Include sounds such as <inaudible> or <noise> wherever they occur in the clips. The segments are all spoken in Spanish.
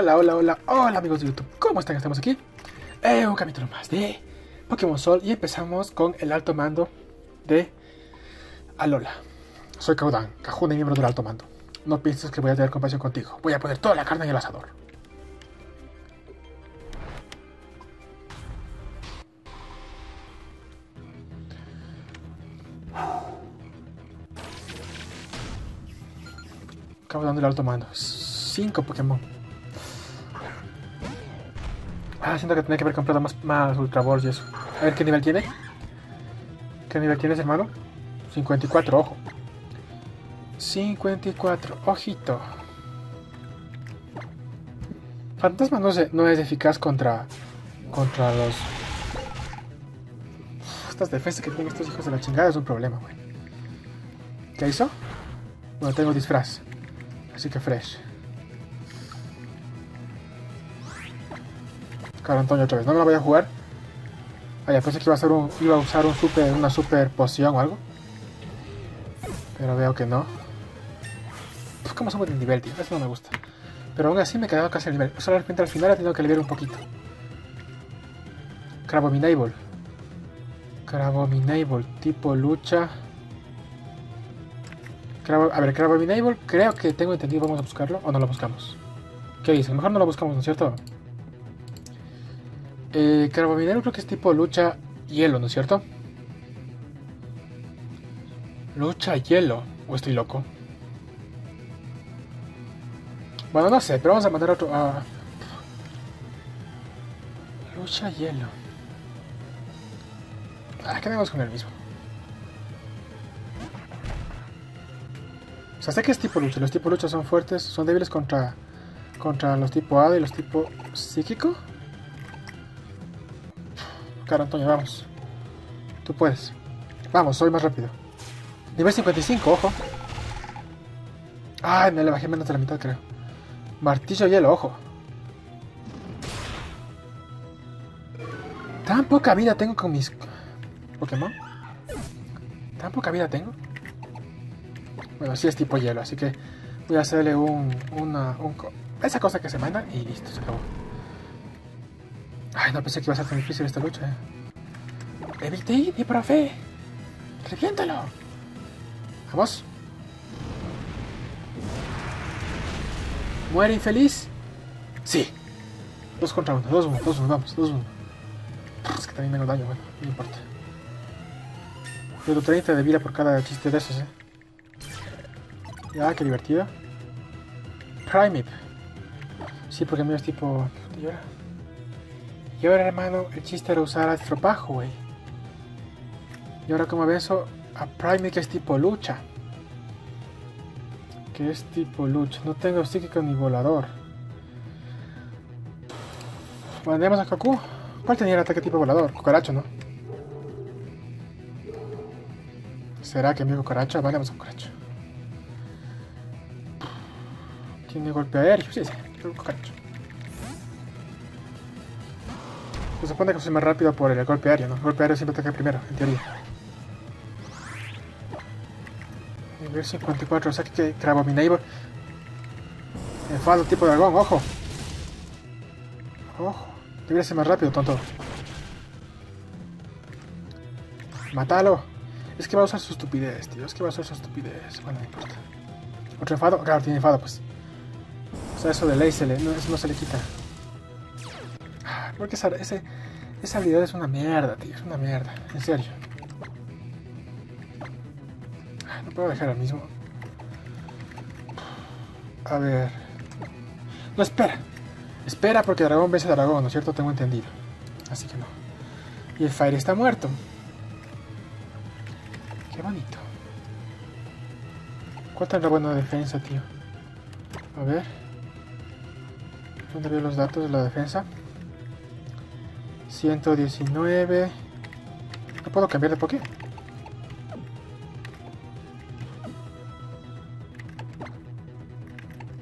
Hola, hola, hola, hola amigos de YouTube. ¿Cómo están? Estamos aquí en un capítulo más de Pokémon Sol y empezamos con el alto mando de Alola. Soy Caudan, cajón y miembro del alto mando. No pienses que voy a tener compasión contigo. Voy a poner toda la carne en el asador. Caudan del alto mando. Cinco Pokémon. Ah, siento que tenía que haber comprado más, más Ultra Balls y eso. A ver qué nivel tiene. ¿Qué nivel tienes, hermano? 54, ojo. 54, ojito. Fantasma no, se, no es eficaz contra. contra los. Estas defensas que tienen estos hijos de la chingada es un problema, güey. ¿Qué hizo? Bueno, tengo disfraz. Así que fresh. Claro, Antonio otra vez. No me la voy a jugar. Ah, ya pensé que iba a, hacer un, iba a usar un super, una super poción o algo. Pero veo que no. Pues como somos de nivel, tío. Eso no me gusta. Pero aún así me he quedado casi al nivel. Solamente al final he tenido que aliviar un poquito. Crabominable. Crabominable. Tipo lucha. A ver, Crabominable. Creo que tengo entendido. Vamos a buscarlo. ¿O no lo buscamos? ¿Qué dice? Mejor no lo buscamos, ¿no es cierto? Eh, Crabominero creo que es tipo lucha hielo, ¿no es cierto? Lucha hielo. ¿O estoy loco? Bueno, no sé, pero vamos a mandar otro... a Lucha hielo. Ah, quedemos con el mismo. O sea, sé que es tipo lucha. Los tipo lucha son fuertes, son débiles contra, contra los tipo A y los tipo psíquico. Claro, Antonio, vamos. Tú puedes. Vamos, soy más rápido. Nivel 55, ojo. Ay, me le bajé menos de la mitad, creo. Martillo hielo, ojo. Tan poca vida tengo con mis Pokémon. Tan poca vida tengo. Bueno, sí es tipo hielo, así que voy a hacerle un, una, un, esa cosa que se manda y listo, se acabó. Ay, no pensé que iba a ser tan difícil esta lucha. Evite, mi profe. Reviéntalo. Vamos. ¿Muere infeliz? Sí. Dos contra uno, dos uno, dos uno, vamos, dos uno. Es que también tengo daño, bueno, no importa. Pero 30 de vida por cada chiste de esos, eh. Ya, qué divertido. Primip. Sí, porque mío es tipo. Llora. Y ahora, hermano, el chiste era usar astropajo, güey. Y ahora, como ves, eso a Prime que es tipo lucha. Que es tipo lucha. No tengo psíquico ni volador. Mandemos a Goku. ¿Cuál tenía el ataque tipo volador? Cucaracho, ¿no? ¿Será que mi cucaracho? Vale, vamos a cucaracho. Tiene golpe aéreo. Sí, sí, cucaracho. Se supone que soy más rápido por el golpe aéreo, ¿no? El golpe aéreo siempre ataca primero, en teoría. Nivel 54, o sea que Crabominable. Enfado tipo dragón, ojo. Ojo. Debería ser más rápido, tonto. Mátalo. Es que va a usar su estupidez, tío. Es que va a usar su estupidez. Bueno, no importa. Otro enfado. Claro, tiene enfado, pues. O sea, eso de ley se le, no, eso no se le quita. Porque esa, ese, esa habilidad es una mierda, tío. Es una mierda. En serio. No puedo dejar al mismo. A ver. No, espera. Espera porque dragón vence dragón, ¿no es cierto? Tengo entendido. Así que no. Y el Fire está muerto. Qué bonito. ¿Cuál tendrá buena defensa, tío? A ver. ¿Dónde veo los datos de la defensa? 119. ¿No puedo cambiar de Poké?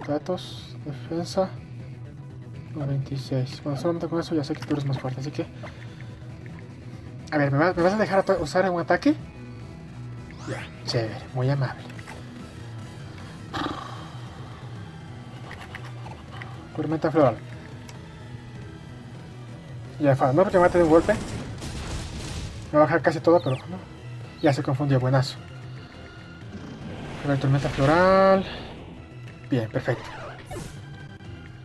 Datos, defensa 96. Bueno, solamente con eso ya sé que tú eres más fuerte, así que... A ver, ¿me, va, ¿me vas a dejar usar un ataque? Ya, chévere, muy amable. Tormenta floral. Ya fa, no porque mate de un golpe. Me va a bajar casi todo, pero no. Ya se confundió, buenazo. A ver, tormenta floral. Bien, perfecto.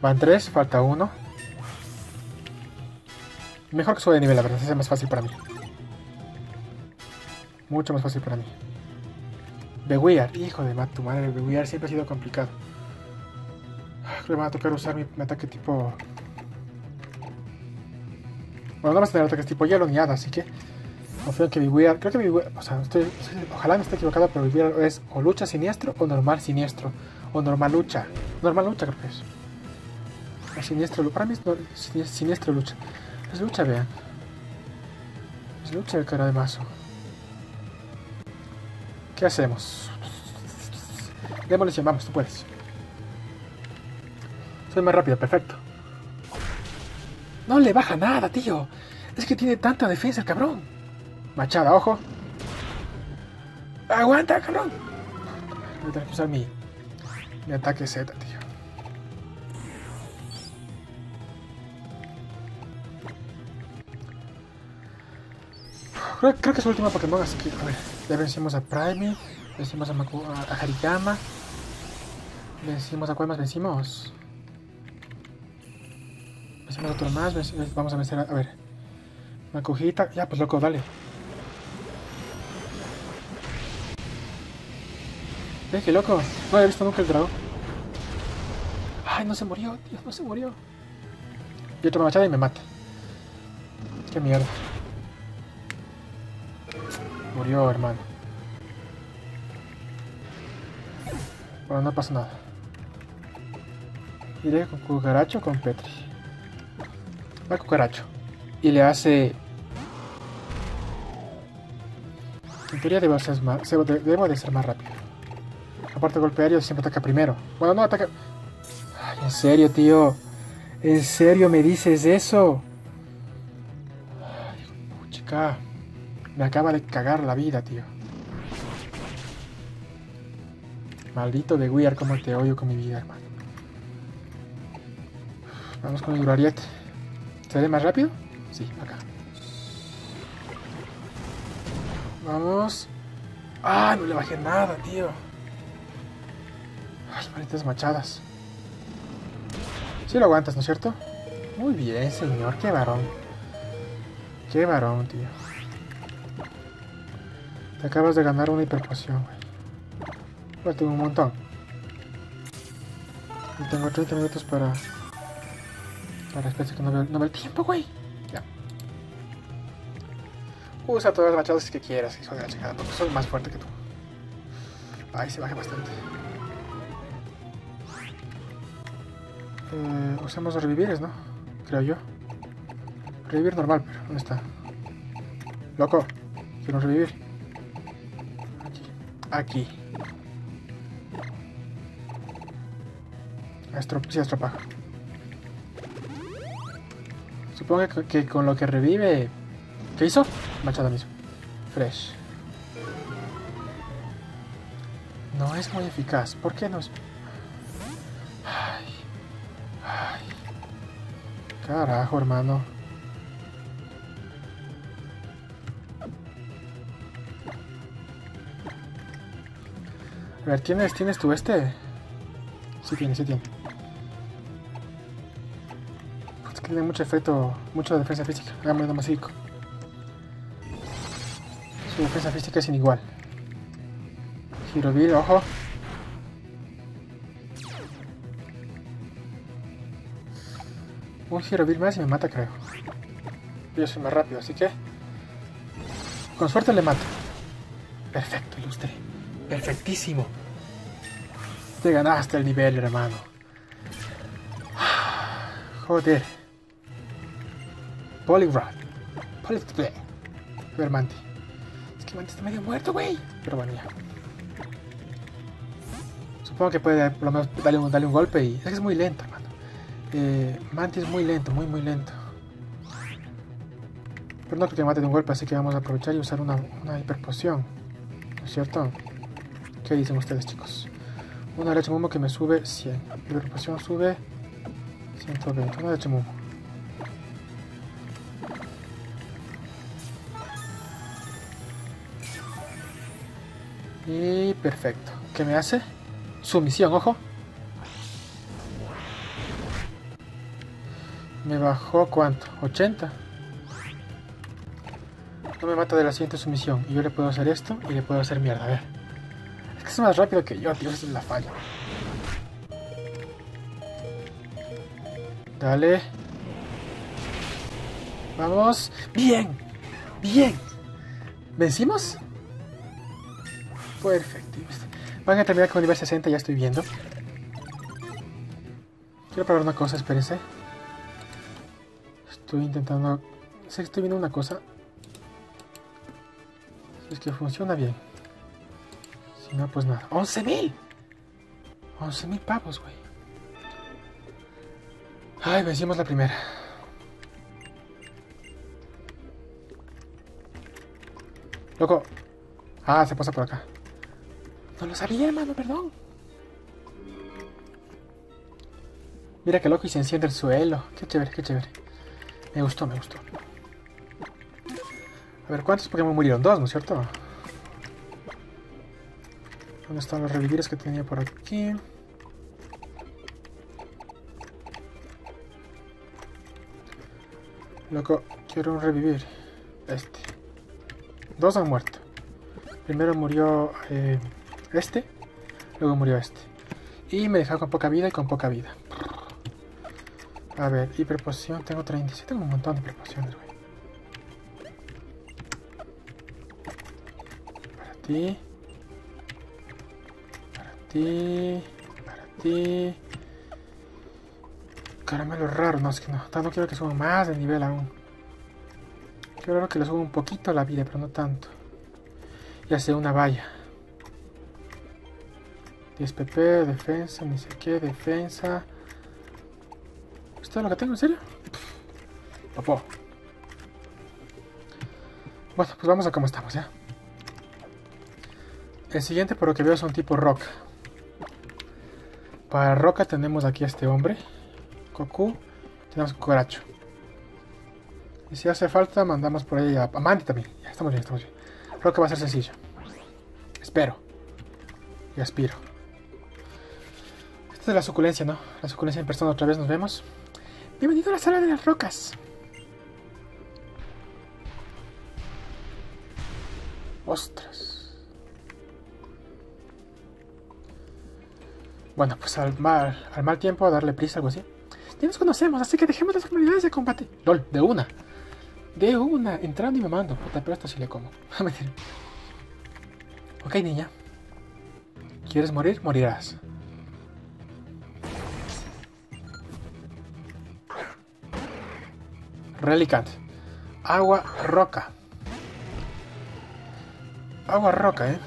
Van tres, falta uno. Mejor que suba de nivel, la verdad, es más fácil para mí. Mucho más fácil para mí. Bewear, hijo de tu madre, Bewear siempre ha sido complicado. Creo que me va a tocar usar mi, ataque tipo... Bueno, no vas a tener ataques tipo hielo ni nada, así que... Confío en que Bewear... Creo que Bewear... O sea, estoy, ojalá me esté equivocado, pero Bewear es o lucha siniestro o normal siniestro. O normal lucha. Normal lucha creo que es. O siniestro... Para mí es siniestro lucha. Es lucha, vean. Es lucha el cara de mazo. ¿Qué hacemos? Demolición, vamos, tú puedes. Soy más rápido, perfecto. No le baja nada, tío. Es que tiene tanta defensa el cabrón. Machada, ojo. Aguanta, cabrón. Voy a tener que usar mi, mi ataque Z, tío. Creo, que es el último Pokémon, así que a ver. Ya vencimos a Prime, vencimos a, Maku, a, Hariyama. Vencimos a cuál más vencimos. Vencimos a otro más, vamos a vencer a, a ver. Makujita, ya pues loco, dale. Ve que loco, no había visto nunca el dragón. Ay, no se murió, tío, no se murió. Y otro machada y me mata. Qué mierda. Murió, hermano. Bueno, no pasa nada. Iré con cucaracho o con Petri. Va cucaracho. Y le hace... En teoría debo, ser más, debo de ser más rápido. Aparte golpear siempre ataca primero. Bueno, no ataca... En serio, tío. ¿En serio me dices eso? Ay, chica. Me acaba de cagar la vida, tío. Maldito de Weird, como te odio con mi vida, hermano. Vamos con el gloriete. ¿Se más rápido? Sí, acá. Vamos. ¡Ah! No le bajé nada, tío. Ay, malditas machadas. Sí lo aguantas, ¿no es cierto? Muy bien, señor. Qué varón. Qué varón, tío. Te acabas de ganar una hiperpoción, güey. tengo un montón. Y tengo 30 minutos para... Para esperar que no veo, no veo el tiempo, güey. Ya. Usa todas las machadas que quieras, hijo de la chingada, porque soy más fuerte que tú. Ay, se baja bastante. Eh, usamos revivires, ¿no? Creo yo. Revivir normal, pero ¿dónde está? Loco, quiero revivir aquí. Astro, sí, astropájaro. Supongo que, con lo que revive... ¿Qué hizo? Machado mismo. Fresh. No es muy eficaz. ¿Por qué no es...? Ay. Ay. Carajo, hermano. A ver, ¿tienes, ¿tienes tú este? Sí tiene, sí tiene. Tiene mucho efecto, mucha defensa física. Hagamos rico. Su defensa física es inigual. Girovir, ojo. Un Girovir más y me mata, creo. Yo soy más rápido, así que... Con suerte le mato. Perfecto, ilustre. Perfectísimo. Te ganaste el nivel, hermano. Joder. Poligraph. Poligraph. A ver, Manti. Es que Manti está medio muerto, güey. Pero bueno, ya. Supongo que puede por lo menos darle un, golpe y... Es que es muy lento, hermano. Eh, Manti es muy lento, muy, muy lento. Pero no creo que mate de un golpe, así que vamos a aprovechar y usar una, una hiperpoción. ¿No es cierto? ¿Qué dicen ustedes, chicos? Una leche momo que me sube 100. Mi preparación sube 120, una de Chimumu. Y perfecto. ¿Qué me hace? Sumisión, ojo. Me bajó cuánto? 80. No me mata de la siguiente sumisión. Y yo le puedo hacer esto y le puedo hacer mierda. A ver. Es que es más rápido que yo, tío. Esa es la falla. Dale. Vamos. Bien. Bien. ¿Vencimos? Perfecto. Van a terminar con nivel 60, ya estoy viendo. Quiero probar una cosa, espérense. Estoy intentando... Que estoy viendo una cosa. Si es que funciona bien. Si no, pues nada. ¡11.000! 11.000 pavos, güey. Ay, vencimos la primera. Loco. Ah, se pasa por acá. No lo sabía, hermano, perdón. Mira qué loco y se enciende el suelo. Qué chévere, qué chévere. Me gustó, me gustó. A ver, ¿cuántos Pokémon murieron? Dos, ¿no es cierto? ¿Dónde están los revivires que tenía por aquí? Loco, quiero un revivir. Este. Dos han muerto. Primero murió... Eh, este, luego murió este. Y me dejaba con poca vida y con poca vida. A ver, hiperposición, tengo 37, tengo un montón de hiperpociones, güey. Para ti. Para ti. Para ti. Caramelo raro, no, es que no. No quiero que suba más de nivel aún. Quiero que le suba un poquito la vida, pero no tanto. Ya sea una valla. 10 PP, defensa, ni sé qué, defensa. ¿Esto es lo que tengo, en serio? Papo. Bueno, pues vamos a cómo estamos, ¿ya? El siguiente, por lo que veo, es un tipo roca. Para roca tenemos aquí a este hombre. Goku. Tenemos Coracho. Y si hace falta, mandamos por ahí a, a Mandy también. Ya estamos bien, estamos bien. Roca va a ser sencillo. Espero. Y aspiro. Esta es la suculencia, ¿no? La suculencia en persona otra vez nos vemos. Bienvenido a la sala de las rocas. Ostras. Bueno, pues al mal, al mal tiempo darle prisa, algo así. Ya nos conocemos, así que dejemos las formalidades de combate. LOL, de una. De una, entrando y me mando. Puta, pero esto sí le como. <laughs> ok, niña. ¿Quieres morir? Morirás. Relicant. Agua roca. Agua roca, eh.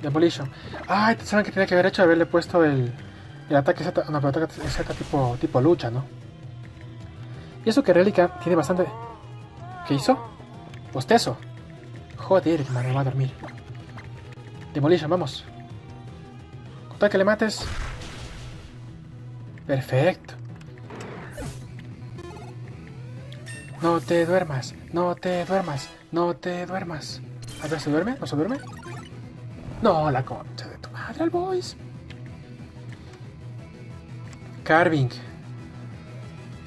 Demolition. Ay, ¿saben que tenía que haber hecho? Haberle puesto el, el ataque Z. No, pero ataque Z tipo, tipo lucha, ¿no? Y eso que Relicant tiene bastante. ¿Qué hizo? Postezo. Joder, me va a dormir. Demolition, vamos. Con que le mates. Perfecto. No te duermas, no te duermas, no te duermas. A ver, ¿se duerme? ¿No se duerme? No, la concha de tu madre, al boys. Carving.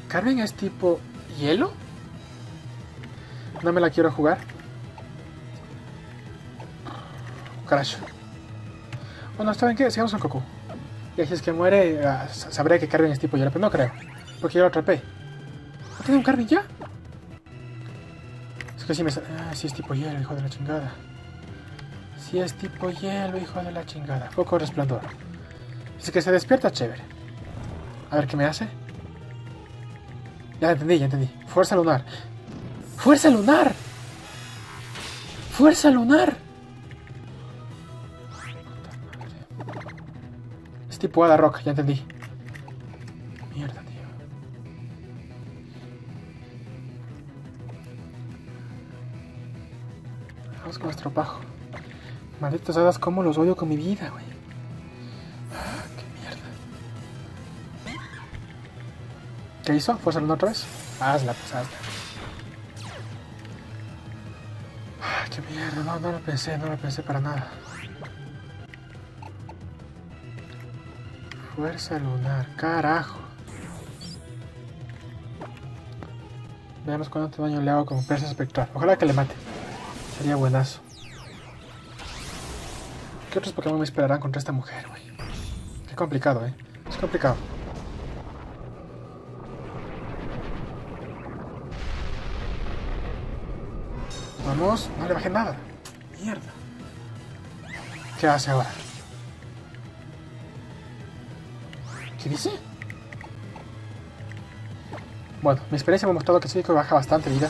¿Carving es tipo hielo? No me la quiero jugar. Carajo. Bueno, ¿está bien qué? Sigamos con Goku. Y si es que muere, uh, sabré que Carving es tipo hielo, pero no creo. Porque yo lo atrapé. ¿No tiene un Carving ya? Es que si me Ah, es tipo hielo, hijo de la chingada. Si es tipo hielo, hijo de la chingada. Foco resplandor. Es que se despierta chévere. A ver qué me hace. Ya entendí, ya entendí. Fuerza lunar. ¡Fuerza lunar! ¡Fuerza lunar! Es tipo hada roca, ya entendí. Malditos hadas, cómo los odio con mi vida, güey. Ah, qué mierda. ¿Qué hizo? ¿Fuerza lunar otra vez? Hazla, pues hazla. Ay, qué mierda, no, no lo pensé, no lo pensé para nada. Fuerza lunar, carajo. Veamos cuánto daño le hago con persa espectral. Ojalá que le mate. Sería buenazo. ¿Qué otros Pokémon me esperarán contra esta mujer, güey? Qué complicado, eh. Es complicado. Vamos, no le bajé nada. Mierda. ¿Qué hace ahora? ¿Qué dice? Bueno, mi experiencia me ha mostrado que sí que baja bastante vida.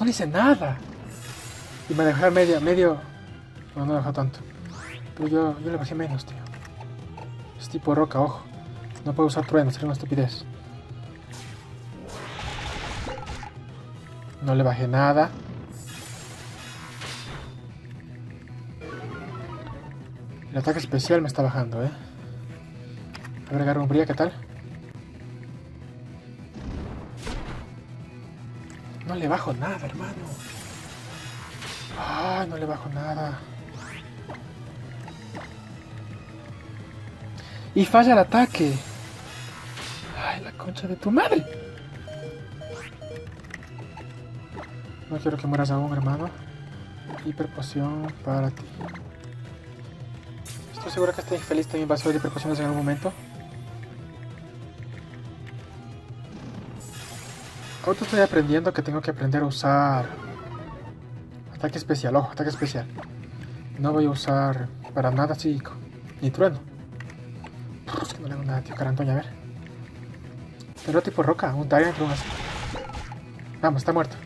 no le hice nada. Y me dejó medio, medio... No, no dejó tanto. Pero yo, yo le bajé menos, tío. Es tipo roca, ojo. No puedo usar trueno, sería una estupidez. No le bajé nada. El ataque especial me está bajando, ¿eh? A ver, Garumbría, ¿qué tal? No le bajo nada, hermano. Ay, no le bajo nada. Y falla el ataque. Ay, la concha de tu madre. No quiero que mueras aún, hermano. Hiperpoción para ti. Estoy seguro que este infeliz también va a subir en algún momento. Ahorita estoy aprendiendo que tengo que aprender a usar ataque especial, ojo, ataque especial. No voy a usar para nada chico, ni trueno. No le hago nada, tío Carantoña, a ver. Pero tipo roca, un Tyrant, un así. Vamos, está muerto.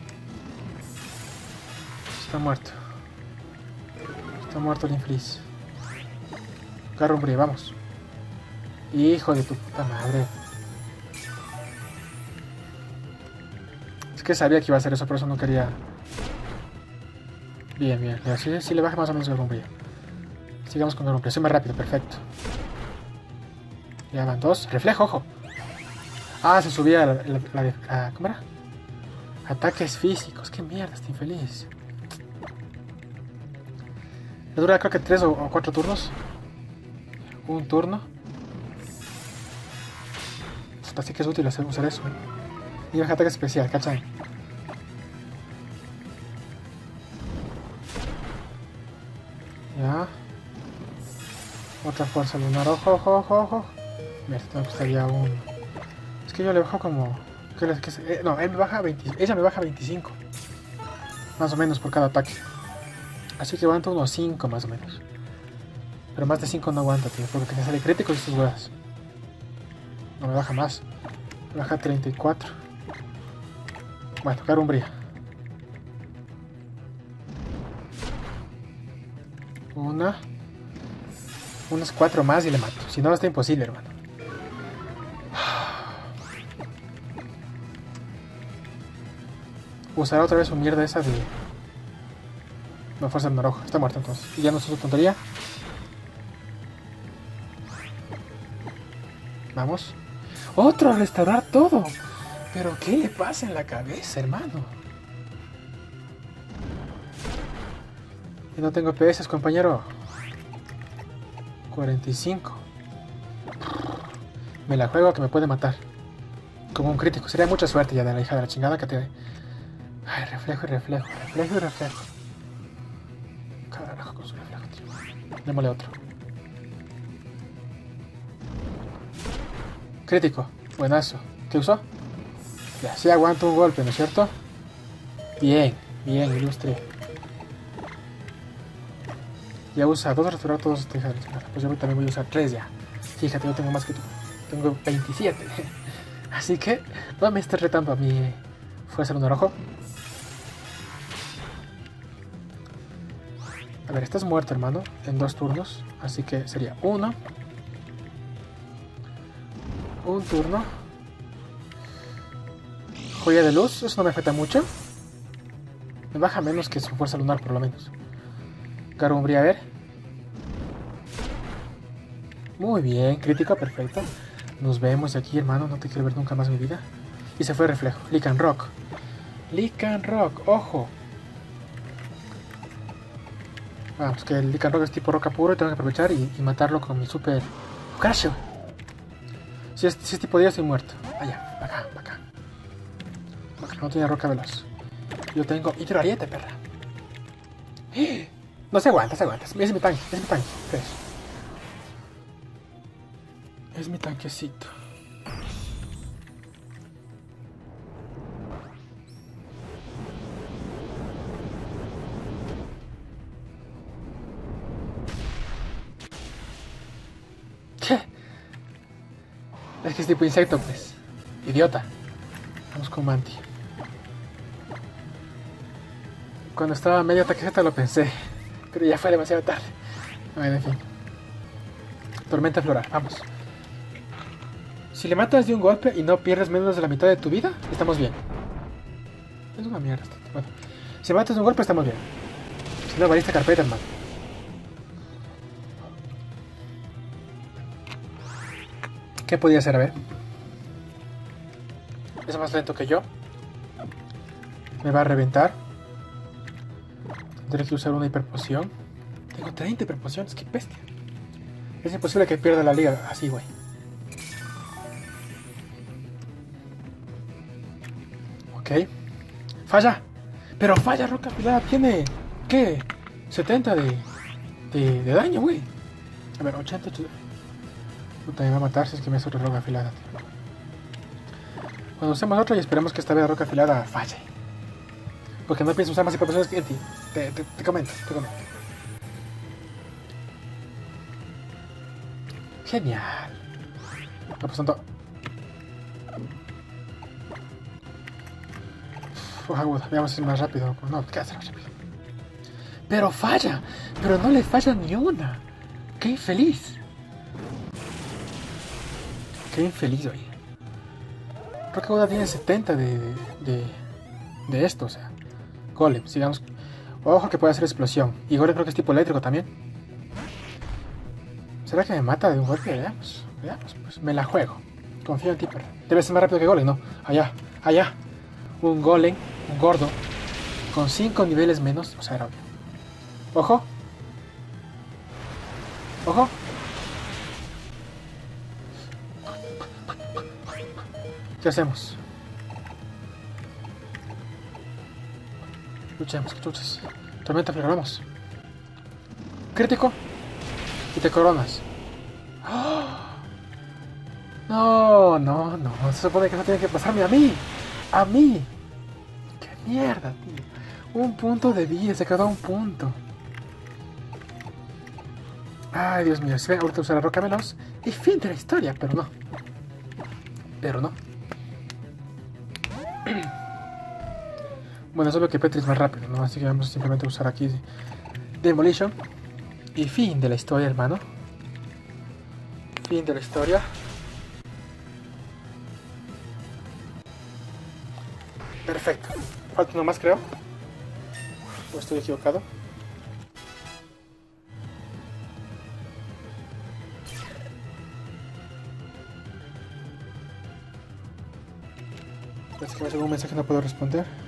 Está muerto. Está muerto el infeliz. Carrumbre, vamos. Hijo de tu puta madre. Es que sabía que iba a hacer eso, por eso no quería. Bien, bien. Así sí le baja más o menos el Garrumbría. Sigamos con Garrumbría. Soy más rápido, perfecto. Ya van dos. Reflejo, ojo. Ah, se subía la, la. Ataques físicos. Qué mierda, este infeliz. Le dura creo que tres o, cuatro turnos. Un turno. Así que es útil hacer, usar eso. Y un ataque especial, ¿cachai? Ya. Otra fuerza lunar. Ojo, ojo, ojo, ojo. Mira, tengo que estar ya un... Es que yo le bajo como... Que, que, eh, no, él me baja 20... ella me baja 25. Más o menos por cada ataque. Así que aguanto unos 5 más o menos. Pero más de 5 no aguanta, tío, porque me sale crítico y sus huevas. No me baja más. Me baja 34. Bueno, carumbría. Una. Unas 4 más y le mato. Si no, está imposible, hermano. Usará otra vez su mierda esa de no, fuerza el rojo. Está muerto entonces. Y ya no es su tontería. Vamos. Otro restaurar todo. Pero ¿qué le pasa en la cabeza, hermano? Y no tengo PS, compañero. 45. Me la juego que me puede matar. Como un crítico. Sería mucha suerte ya de la hija de la chingada que te... Ay, reflejo y reflejo. Reflejo y reflejo. Démosle otro. Crítico. Buenazo. ¿Qué usó? Ya, sí aguanto un golpe, ¿no es cierto? Bien, bien, ilustre. Ya usa dos restaurar todos este Pues yo también voy a usar tres ya. Fíjate, yo tengo más que tú. Tengo 27. <laughs> Así que no me estés retando a mi fuerza un rojo. A ver, estás muerto, hermano, en dos turnos. Así que sería uno. Un turno. Joya de luz, eso no me afecta mucho. Me baja menos que su fuerza lunar, por lo menos. Garumbria, a ver. Muy bien, crítico, perfecto. Nos vemos aquí, hermano. No te quiero ver nunca más en mi vida. Y se fue reflejo. Lican Rock. Lican Rock, ojo. Vamos, que el Rock es tipo roca puro y tengo que aprovechar y, y matarlo con mi super. ¡Crash! Si es, si es tipo 10, estoy muerto. Allá, para acá, acá. Acá, No tiene roca veloz. Yo tengo hidroariete, perra. ¡Eh! <gasps> No se aguanta, se aguanta. Es mi tanque, es mi tanque. Es mi tanquecito. Es que es tipo insecto, pues. Idiota. Vamos con Manti. Cuando estaba medio ataque lo pensé. Pero ya fue demasiado tarde. Bueno, en fin. Tormenta floral, vamos. Si le matas de un golpe y no pierdes menos de la mitad de tu vida, estamos bien. Es una mierda. Bueno, si matas de un golpe, estamos bien. Si no, valiste carpeta, hermano. ¿Qué podía hacer? A ver. Es más lento que yo. Me va a reventar. Tendré que usar una hiperpoción. Tengo 30 hiperpociones, qué bestia. Es imposible que pierda la liga así, güey. Ok. Falla. Pero falla, Roca Afilada. Tiene. ¿Qué? 70 de. de, de daño, güey. A ver, 80. ch- Puta, me va a matar si es que me hace otra roca afilada, tío. Cuando usemos otra y esperemos que esta vez la roca afilada falle. Porque no pienso usar más hiperpociones que en ti. Te, comento, te comento. Genial. No, pues tanto. Uf, aguda. Veamos es más rápido. No, ¿qué hace más rápido? Pero falla. Pero no le falla ni una. Qué infeliz. Qué infeliz, oye. Creo que Aguda tiene 70 de, de, de, de esto, o sea. Golem, sigamos. Ojo que puede hacer explosión. Y Golem creo que es tipo eléctrico también. ¿Será que me mata de un golpe? Veamos. Veamos, pues me la juego. Confío en ti, pero debe ser más rápido que Golem, ¿no? Allá, allá. Un Golem, un gordo, con 5 niveles menos. O sea, era obvio. Ojo. Ojo. ¿Qué hacemos? Luchemos, chuches. Tormenta, pero vamos. Crítico. Y te coronas. ¡Ah! No, no, no. Se supone que eso tiene que pasarme a mí. A mí. Qué mierda, tío. Un punto de vida, se quedó un punto. Ay, Dios mío. Si ven, ahorita usar la roca veloz. Y fin de la historia, pero no. Pero no. Bueno, es obvio que Petri es más rápido, ¿no? Así que vamos a simplemente usar aquí Demolition. Y fin de la historia, hermano. Fin de la historia. Perfecto. Falta uno más, creo. ¿O estoy equivocado? Parece que me llegó un mensaje y no puedo responder.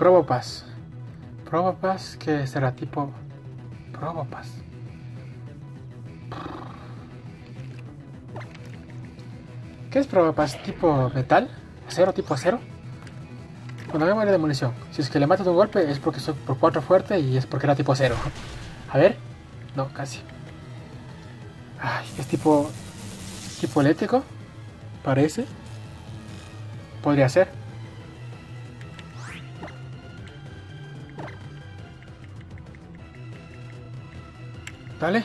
Probopass. Probopass, que será tipo. Probopass. ¿Qué es Probopass? ¿Tipo metal? ¿Acero? ¿Tipo acero? Voy a morir de munición. Si es que le matas de un golpe es porque soy por 4 fuerte y es porque era tipo acero. A ver. No, casi. Ay, es tipo. Tipo eléctrico. Parece. Podría ser. ¿Vale?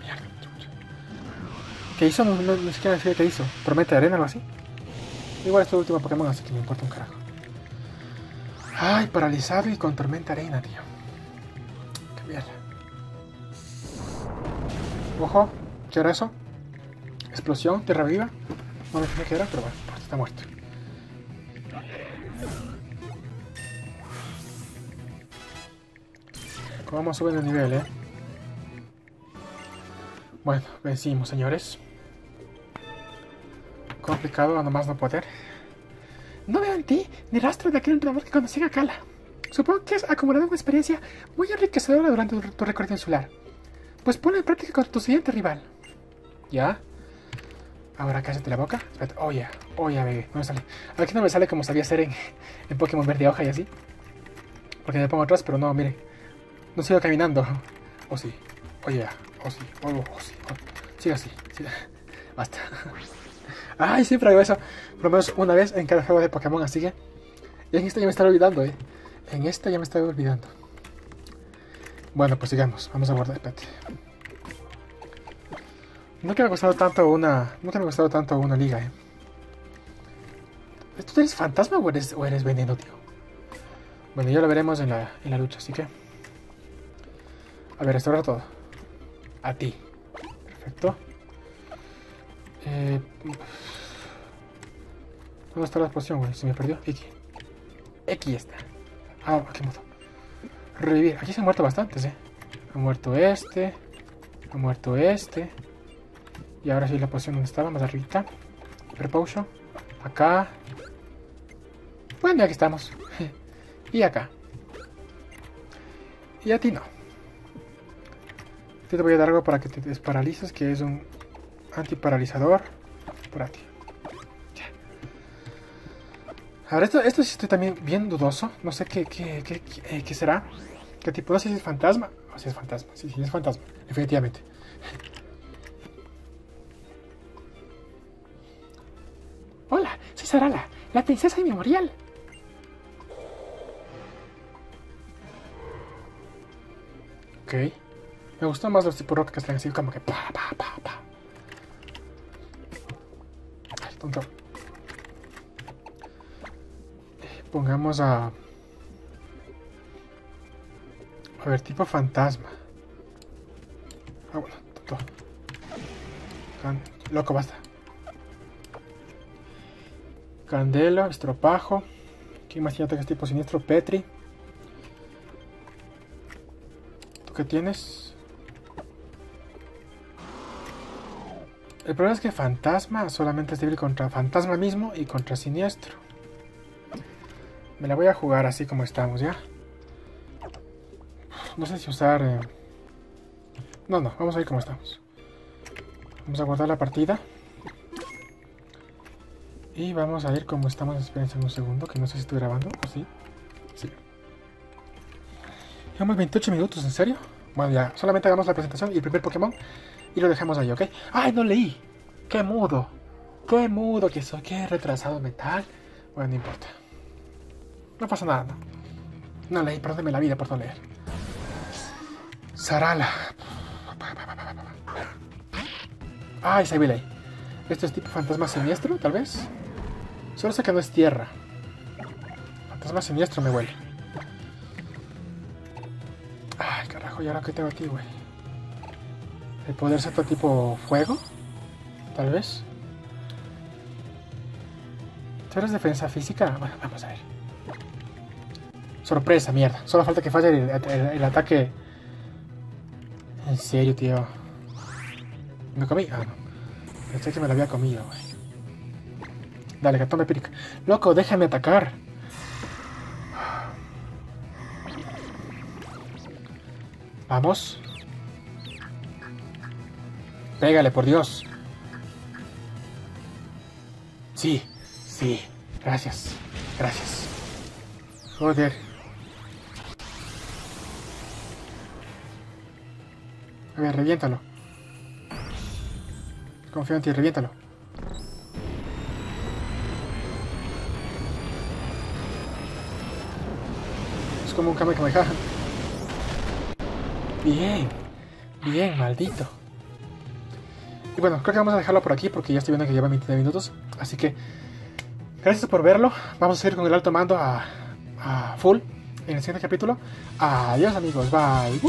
Mierda. ¿Qué hizo? No, no, no siquiera sé qué hizo. ¿Promete arena o algo así? Igual es tu último Pokémon, así que me importa un carajo. Ay, paralizado y con tormenta arena, tío. Qué mierda. Ojo, ¿qué era eso? Explosión, tierra viva. No me fijé que era, pero bueno, está muerto. Vamos a subir el nivel, eh. Bueno, vencimos, señores. Complicado, nomás no poder. No veo en ti ni rastro de aquel entrenador que conocí a Kala. Supongo que has acumulado una experiencia muy enriquecedora durante tu, recorrido insular. Pues ponlo en práctica con tu siguiente rival. ¿Ya? Ahora cállate la boca. Espérate. Oh, ya. Oh, ya, bebé. No me sale. Aquí no me sale como sabía hacer en, Pokémon Verde Hoja y así. Porque me pongo atrás, pero no, mire. No sigo caminando. Oh, sí. Oh, ya. Oh, sí. Oh, sí. Sigue así. Basta. Ay, siempre hago eso. Por lo menos una vez en cada juego de Pokémon, así que. Y en esta ya me estaba olvidando, eh. En esta ya me estaba olvidando. Bueno, pues sigamos. Vamos a guardar. Espérate. Nunca me ha gustado tanto una. Nunca me ha gustado tanto una liga, eh. ¿Tú eres fantasma o eres, o eres veneno, tío? Bueno, ya lo veremos en la, en la lucha, así que. A ver, restaurar todo. A ti. Perfecto. Eh, ¿Dónde está la explosión, güey? Se me perdió. X. X está. Ah, qué modo. Revivir. Aquí se han muerto bastantes, eh. Ha muerto este. Ha muerto este. Y ahora sí la poción donde estaba, más arriba. Reposo. Acá. Bueno, aquí estamos. <laughs> y acá. Y a ti no. Te voy a dar algo para que te desparalices, que es un antiparalizador. Por aquí. Ya. Ahora, esto, esto sí estoy también bien dudoso. No sé qué, qué, qué, qué será. ¿Qué tipo? No sé si es fantasma. O si es fantasma. Sí, sí, es fantasma. Definitivamente. Hola, soy Sarala, la princesa inmemorial. Ok. Me gustan más los tipos rock que están así como que pa, pa, pa, pa. Ay, tonto. Eh, Pongamos a... A ver, tipo fantasma. Ah, bueno, tonto. Loco, basta. Candela, estropajo. ¿Quién más tiene ataques tipo siniestro? Petri. ¿Tú qué tienes? El problema es que Fantasma solamente es débil contra Fantasma mismo y contra Siniestro. Me la voy a jugar así como estamos, ¿ya? No sé si usar... eh, No, no, vamos a ir como estamos. Vamos a guardar la partida. Y vamos a ir como estamos. Espérense un segundo, que no sé si estoy grabando o sí. Sí. Llevamos 28 minutos, ¿en serio? Bueno, ya, solamente hagamos la presentación y el primer Pokémon y lo dejamos ahí, ¿ok? ¡Ay, no leí! ¡Qué mudo! ¡Qué mudo que soy! ¡Qué retrasado mental! Bueno, no importa. No pasa nada, ¿no? No leí, perdóneme la vida por no leer. Sarala. Ay, Sabiley. ¿Esto es tipo fantasma siniestro, tal vez? Solo sé que no es tierra. Fantasma siniestro me huele. Ay, carajo, ¿y ahora qué tengo aquí, güey? ¿El poder ser todo tipo fuego? Tal vez. ¿Tú eres defensa física? Bueno, vamos a ver. Sorpresa, mierda. Solo falta que falle el, ataque. En serio, tío. ¿Me comí? Ah, no. Pensé que me lo había comido, güey. Dale, que tome pírica. Loco, déjame atacar. Vamos. Pégale, por Dios. Sí, sí. Gracias. Gracias. Joder. A ver, reviéntalo. Confío en ti, reviéntalo. Es como un Kamehameha. Bien, bien, maldito. Y bueno, creo que vamos a dejarlo por aquí porque ya estoy viendo que lleva 29 minutos. Así que gracias por verlo. Vamos a seguir con el alto mando a, full en el siguiente capítulo. Adiós amigos, bye.